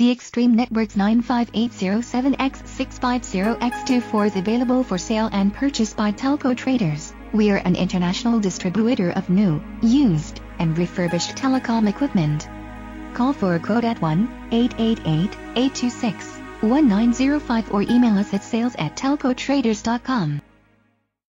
The Extreme Networks 95807X650X24 is available for sale and purchase by TelcoTraders. We are an international distributor of new, used, and refurbished telecom equipment. Call for a quote at 1-888-826-1905 or email us at sales at telcotraders.com.